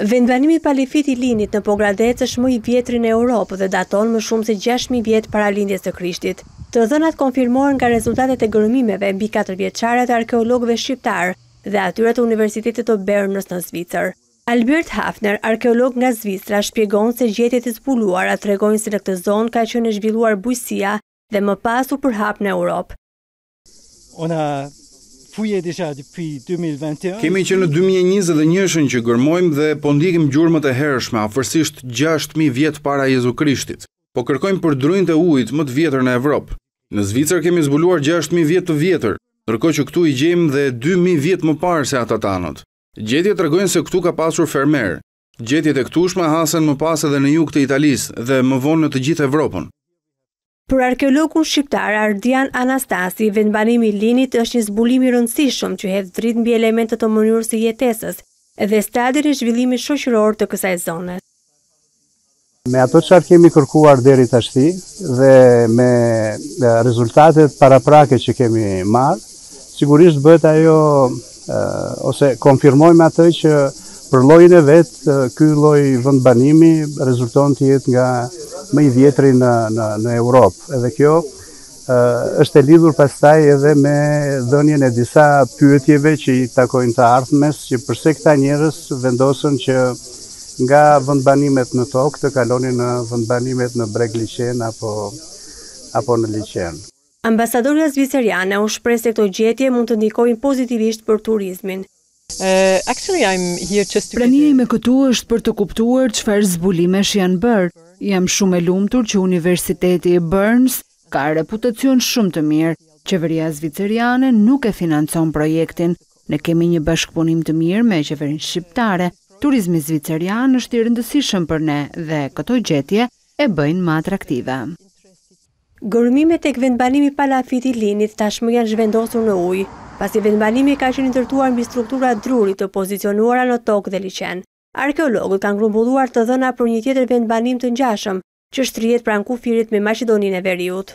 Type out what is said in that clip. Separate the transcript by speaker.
Speaker 1: Vendbanimi palafit i Linit në Pogradec është më i vjetri në Europë dhe daton më shumë se gjashtë mijë vjet para lindjes së Krishtit. Të dhënat konfirmohen nga rezultatet e gërmimeve mbi katërvjeçare të arkeologëve shqiptarë dhe atyre të Universitetit të Bernës në Zvicër. Albert Hafner, arkeolog nga Zvicra, shpjegon se gjetjet e zbuluara tregojnë se në këtë zonë ka qenë e zhvilluar bujqësia dhe më pas u përhap në Europë. On a fouillé déjà depuis 2021.
Speaker 2: Kemi që në 2021-shën që gërmojmë dhe po ndjekim gjurmët e hershme afërsisht 6.000 vjet para Jezu Krishtit. Po kërkojmë për drunjtë e ujit më të vjetër në Evropë. Në Zvicër kemi zbuluar 6.000 vjet të vjetër, ndërkohë që këtu i gjejmë dhe 2.000 vjet më parë se ata tanët. Gjetjet tregojnë se këtu ka pasur fermerë, Gjetjet e këtushme hasen më pas edhe në jug të Italisë dhe më vonë në të gjithë Evropën.
Speaker 1: Për arkeologun shqiptar Ardian Anastasi, vendbanimi i Linit është një zbulim i rëndësishëm që hedh dritë mbi elemente të mënyrës së jetesës dhe stadin e zhvillimit shoqëror të kësaj zone.
Speaker 3: Me ato çfarë kemi kërkuar deri tashti dhe me rezultatet paraprake që kemi marrë, sigurisht bëhet ajo ose konfirmojmë atë që për llojin e vet, ky lloj vendbanimi rezulton të jetë nga më i vjetri në në në Europë. Edhe kjo Është e lidhur pastaj edhe me dhënien e disa pyetjeve që i takojnë të ardhmes, që përse këta njerëz vendosën që nga vendbanimet në tokë të kalonin në vendbanimet në breg liqen apo apo në liqen.
Speaker 1: Ambasadorja zviceriane u shpreh se këto gjetje mund të ndikojnë pozitivisht për turizmin.
Speaker 4: Prania ime këtu është për të kuptuar çfarë zbulimesh janë bërë. Jam shumë e lumtur që Universiteti i Bernës ka reputacion shumë të mirë. Qeveria zviceriane nuk e financon projektin. Ne kemi një bashkëpunim të mirë me qeverinë shqiptare. Turizmi zvicerian është i rëndësishëm për ne dhe këto gjetje e bëjnë më atraktive.
Speaker 1: Gërmimet tek vendbanimi palafit i Linit tashmë janë zhvendosur në ujë, pasi vendbanimi ka qenë i ndërtuar mbi struktura druri të pozicionuara në tokë dhe liqen. Arkeologët kanë grumbulluar të dhëna për një tjetër vendbanim të ngjashëm, që shtrihet pranë kufirit me Maqedoninë e Veriut.